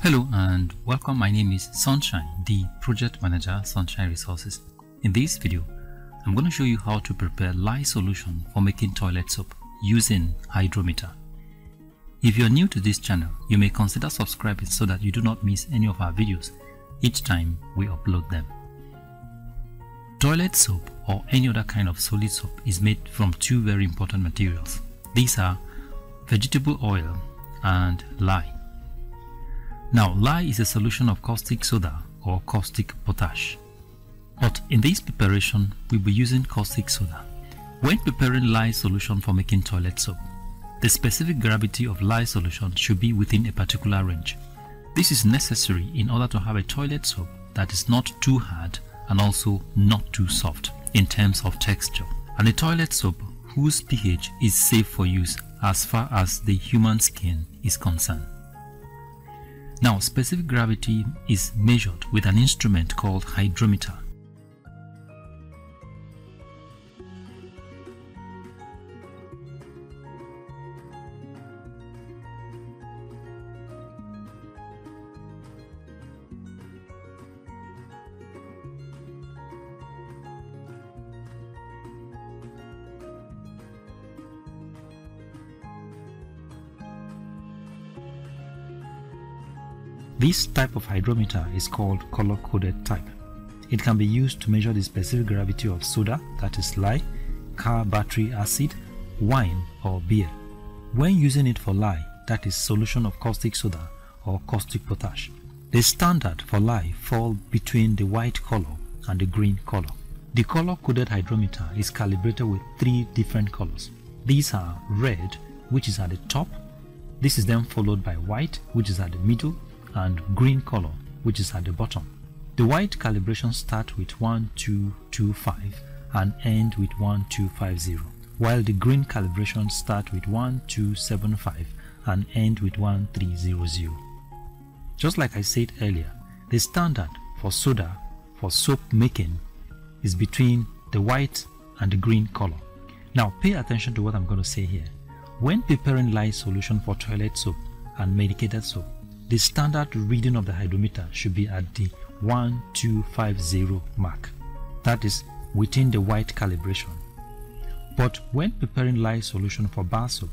Hello and welcome. My name is Sunshine, the project manager Sunshine Resources. In this video, I'm going to show you how to prepare lye solution for making toilet soap using hydrometer. If you're new to this channel, you may consider subscribing so that you do not miss any of our videos each time we upload them. Toilet soap or any other kind of solid soap is made from two very important materials. These are vegetable oil and lye. Now, lye is a solution of caustic soda or caustic potash. But in this preparation, we'll be using caustic soda. When preparing lye solution for making toilet soap, the specific gravity of lye solution should be within a particular range. This is necessary in order to have a toilet soap that is not too hard and also not too soft in terms of texture. And a toilet soap whose pH is safe for use as far as the human skin is concerned. Now, specific gravity is measured with an instrument called hydrometer. This type of hydrometer is called color-coded type. It can be used to measure the specific gravity of soda, that is lye, car battery acid, wine or beer. When using it for lye, that is solution of caustic soda or caustic potash, the standard for lye fall between the white color and the green color. The color-coded hydrometer is calibrated with three different colors. These are red, which is at the top. This is then followed by white, which is at the middle, and green color which is at the bottom. The white calibration start with 1225 and end with 1250 while the green calibration start with 1275 and end with 1300. Just like I said earlier, the standard for soda for soap making is between the white and the green color. Now pay attention to what I'm going to say here. When preparing lye solution for toilet soap and medicated soap, the standard reading of the hydrometer should be at the 1250 mark. That is within the white calibration. But when preparing lye solution for bar soap,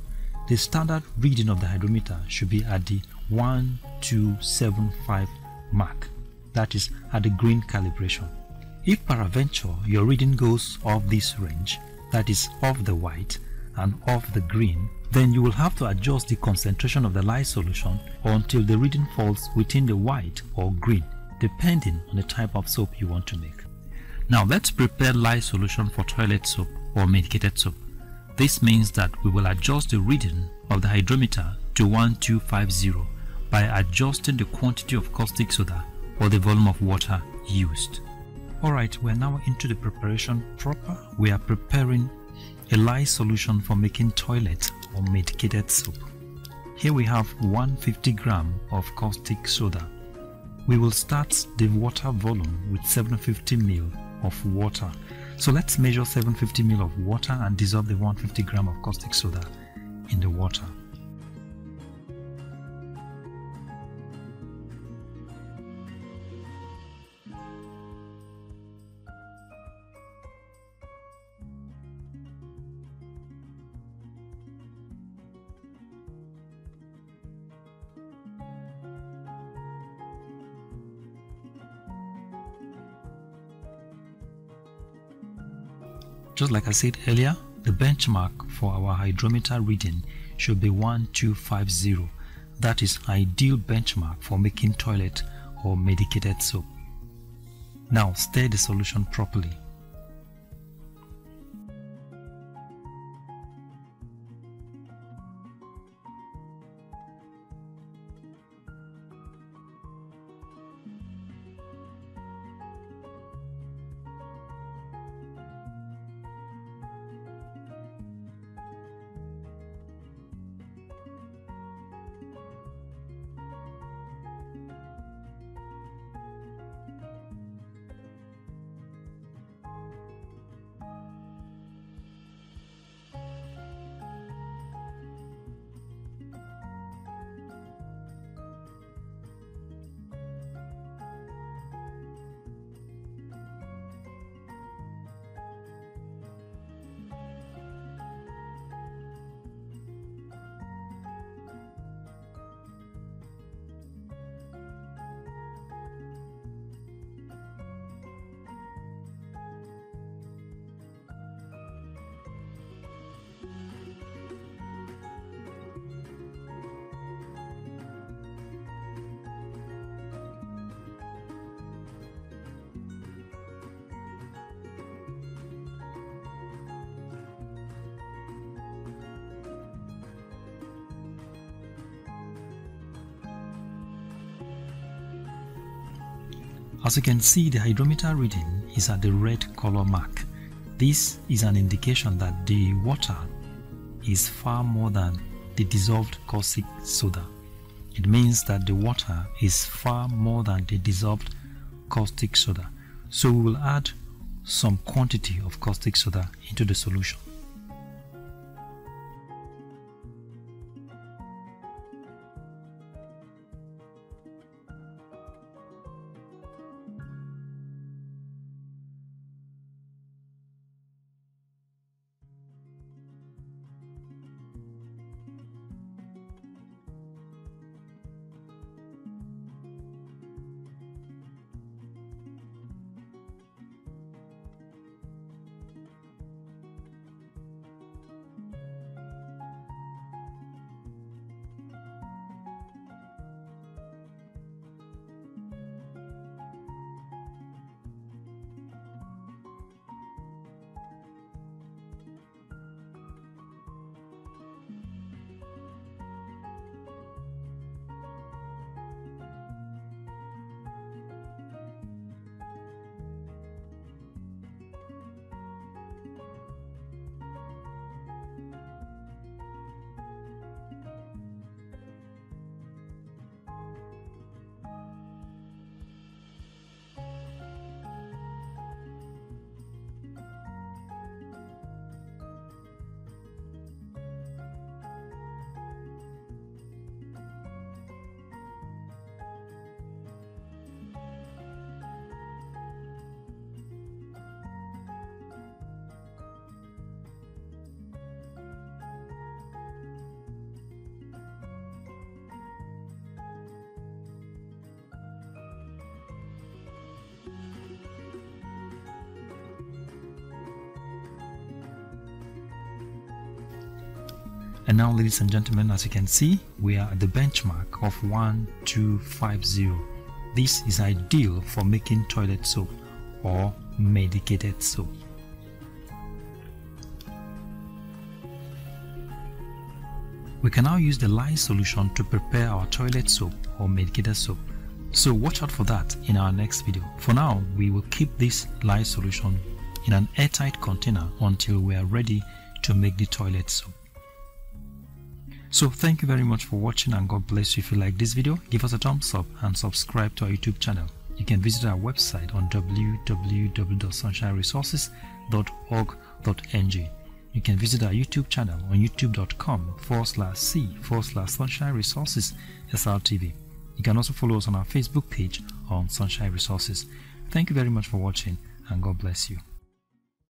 the standard reading of the hydrometer should be at the 1275 mark. That is at the green calibration. If peradventure your reading goes off this range, that is off the white and off the green, then you will have to adjust the concentration of the lye solution until the reading falls within the white or green depending on the type of soap you want to make. Now let's prepare lye solution for toilet soap or medicated soap. This means that we will adjust the reading of the hydrometer to 1250 by adjusting the quantity of caustic soda or the volume of water used. Alright, we're now into the preparation proper. We are preparing a lye solution for making toilet or medicated soap. Here we have 150 gram of caustic soda. We will start the water volume with 750 ml of water. So let's measure 750 ml of water and dissolve the 150 gram of caustic soda in the water. Just like I said earlier, the benchmark for our hydrometer reading should be 1250. That is ideal benchmark for making toilet or medicated soap. Now stir the solution properly. As you can see, the hydrometer reading is at the red color mark. This is an indication that the water is far more than the dissolved caustic soda. It means that the water is far more than the dissolved caustic soda. So we will add some quantity of caustic soda into the solution. And now ladies and gentlemen, as you can see, we are at the benchmark of 1250. This is ideal for making toilet soap or medicated soap. We can now use the lye solution to prepare our toilet soap or medicated soap. So watch out for that in our next video. For now, we will keep this lye solution in an airtight container until we are ready to make the toilet soap. So thank you very much for watching and God bless you. If you like this video, give us a thumbs up and subscribe to our YouTube channel. You can visit our website on www.sunshineresources.org.ng. You can visit our YouTube channel on youtube.com forward slash C forward slash Sunshine Resources SRTV. You can also follow us on our Facebook page on Sunshine Resources. Thank you very much for watching and God bless you.